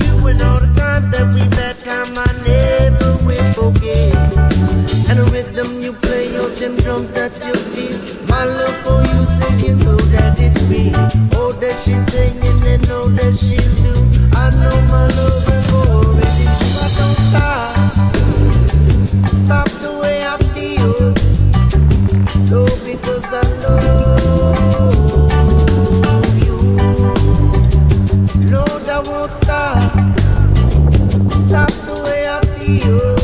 you in all the times that we bad time my neighbor with okay and the rhythm you play all them drums that you feel. My love for you singing that is we all that she singin' and all that she do I know my Stop the way I feel.